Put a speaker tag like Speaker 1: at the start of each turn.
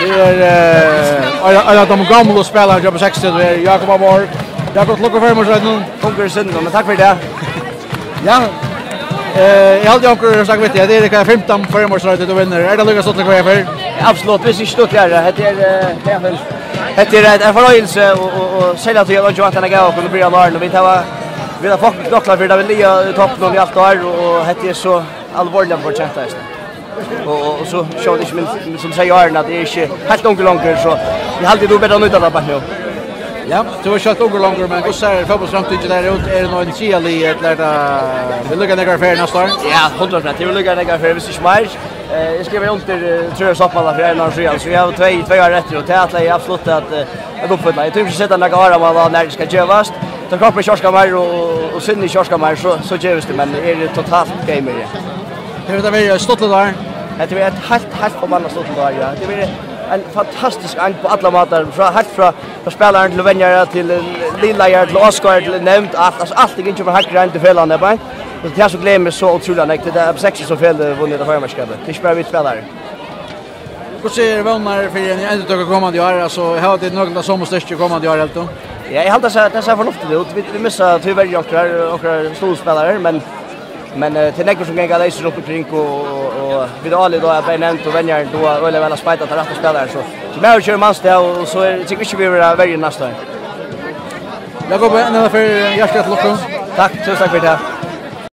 Speaker 1: Det är eh alla de gamla spelarna jobbar på 60, det är Jakob Amor. Jakob Lukka Fermersrøyden.
Speaker 2: Konkur Sindon, men tack för det.
Speaker 1: Ja, Eh, jag hade också sagt vet jag, det är det 15 för mål så du vinner. Är det lyckas åt kvar för?
Speaker 2: Absolut, vi är stort där. Det är det är det är förhållelse och och och sälja till jag att han går och bli larn och vi tar vi har fått knocklar för det vill jag toppen någon i allt där och det är så allvarligt för chatta istället och och så kör det inte men som säger Arne att det är inte helt onkel onkel så vi hade då bättre nytta där nu.
Speaker 1: Ja, du har kört onkel onkel men och så är fotbollsframtiden där ut är det någon chili ett där vi lukar några affärer nästa år.
Speaker 2: Ja, 100 procent. Vi lukar några affärer visst smär. Eh, jag skrev under tror jag sappala för en annan sjön så vi har två två år rätt och tätla är absolut att att uppfylla. Jag tror inte sätta några ara man när det ska gövast. Ta kroppen kjørska mer og, og sinne kjørska mer, så, så gjøres det, men er det totalt gamer,
Speaker 1: ja. Hur det blir stått där.
Speaker 2: Det är ett helt helt förbannat stått där ja. Det blir en fantastisk ang på alla matar från helt från från spelaren til till Lilla Lillajard till Oscar till nämnt alt alltså allt gick inte för hackra inte fällan där bara. Och det här så glömmer så otroligt näkt det är sex så fel vunnit det förmäskapet. Det spelar vi spelare.
Speaker 1: Hur ser vänner för en ända tog kommande år alltså har det några som störst kommande år helt då.
Speaker 2: Ja, jag håller så att det ser förnuftigt ut. Vi missar tyvärr några stora storspelare men Men uh, till nästa som gänga läser runt omkring och och vid alla då är nämnt och vänjer då eller väl spajta till rätta spelare så. Så mer kör man stä och så är tycker vi vi är väldigt nästa.
Speaker 1: Jag går på en för hjärtat lucka.
Speaker 2: Tack, tusen tack för det.